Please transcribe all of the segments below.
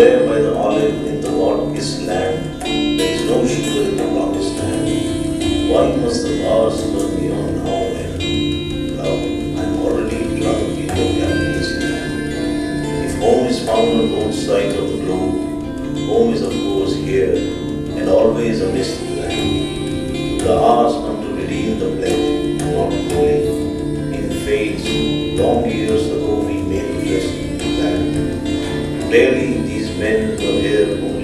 swear by the olive in the God-kissed land, there is no sugar in the promised land. Why must the past turn me on now when, love, I'm already drunk in the land? If home is found on both sides of the globe, home is of course here and always a misty land. The hours come to redeem the pledge, not fully. In fates, long years ago we made the rest land. Clearly, these men were here only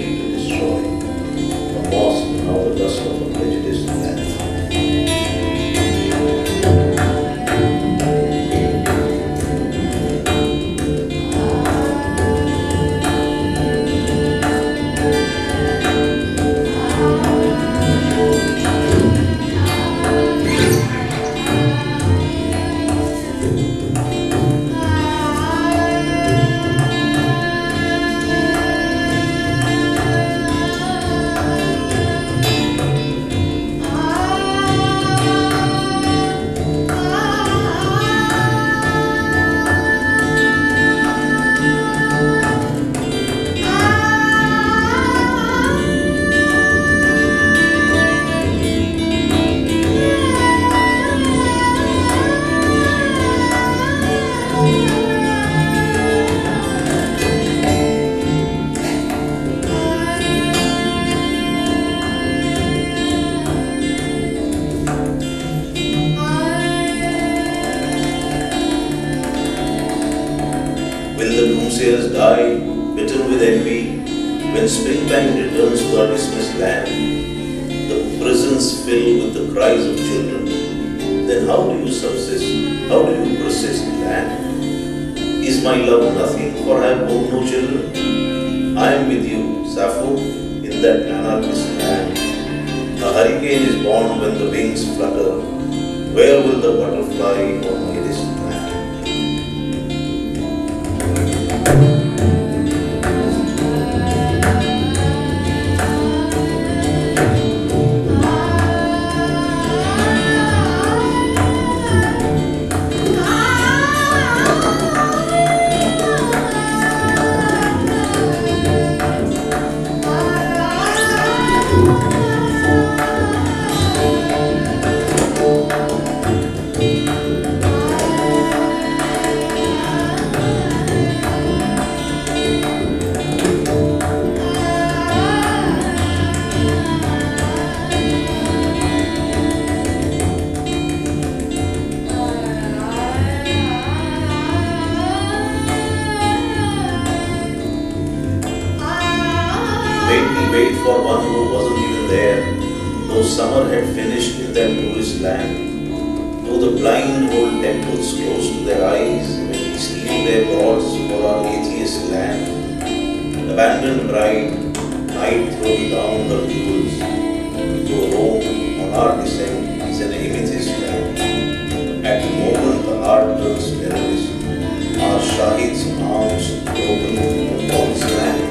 with envy, when springtime returns to our dismissed land? The prisons fill with the cries of children. Then how do you subsist? How do you persist, land? Is my love nothing, for I have borne no children? I am with you, Sappho, in that anarchist land. A hurricane is born when the wings flutter. Where will the butterfly on my distant in that tourist land. Though the blind hold temples close to their eyes when we steal their gods for our atheist land. Abandoned bride, night throws down her jewels. Though Rome on our descent is an amethyst land. At the moment the heart turns terrorist, our Shahid's arms open to God's land.